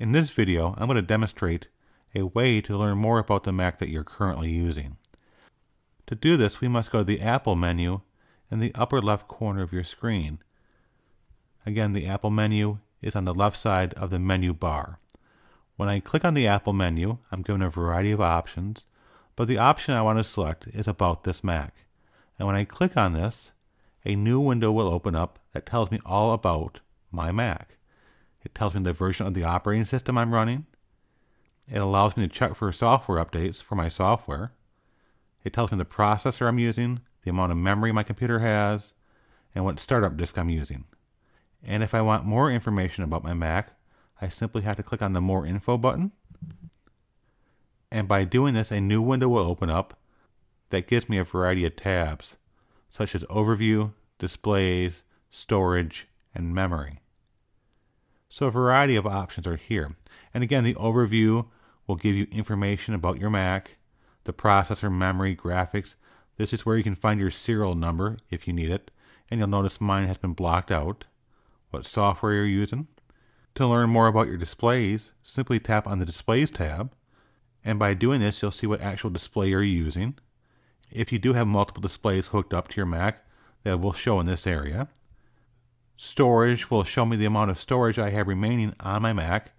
In this video, I'm going to demonstrate a way to learn more about the Mac that you're currently using. To do this, we must go to the Apple menu in the upper left corner of your screen. Again, the Apple menu is on the left side of the menu bar. When I click on the Apple menu, I'm given a variety of options, but the option I want to select is about this Mac. And when I click on this, a new window will open up that tells me all about my Mac. It tells me the version of the operating system I'm running. It allows me to check for software updates for my software. It tells me the processor I'm using, the amount of memory my computer has, and what startup disk I'm using. And if I want more information about my Mac, I simply have to click on the More Info button. And by doing this, a new window will open up that gives me a variety of tabs, such as Overview, Displays, Storage, and Memory. So a variety of options are here. And again, the overview will give you information about your Mac, the processor, memory, graphics. This is where you can find your serial number if you need it. And you'll notice mine has been blocked out. What software you're using. To learn more about your displays, simply tap on the Displays tab. And by doing this, you'll see what actual display you're using. If you do have multiple displays hooked up to your Mac, that will show in this area. Storage will show me the amount of storage I have remaining on my Mac,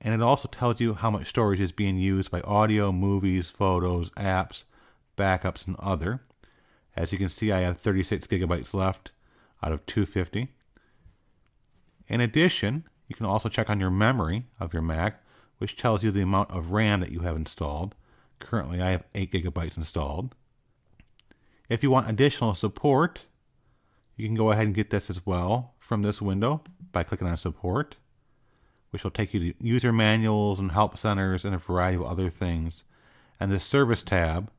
and it also tells you how much storage is being used by audio, movies, photos, apps, backups, and other. As you can see, I have 36 gigabytes left out of 250. In addition, you can also check on your memory of your Mac, which tells you the amount of RAM that you have installed. Currently, I have 8 gigabytes installed. If you want additional support, you can go ahead and get this as well from this window by clicking on support, which will take you to user manuals and help centers and a variety of other things. And the service tab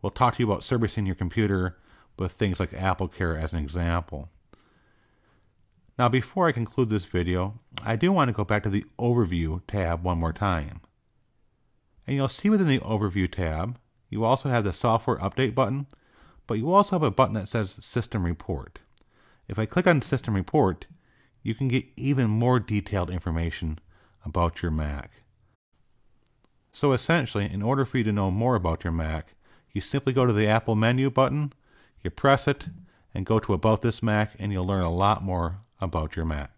will talk to you about servicing your computer with things like AppleCare as an example. Now before I conclude this video, I do want to go back to the Overview tab one more time. And you'll see within the Overview tab, you also have the Software Update button, but you also have a button that says System Report. If I click on System Report, you can get even more detailed information about your Mac. So essentially, in order for you to know more about your Mac, you simply go to the Apple menu button, you press it, and go to About This Mac, and you'll learn a lot more about your Mac.